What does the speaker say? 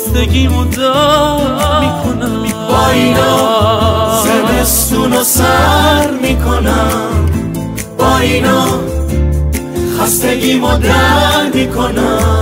خستگیمو دار. می‌کنم. با اینا زمستونو سر می‌کنم. با اینا خستگیمو در می‌کنم.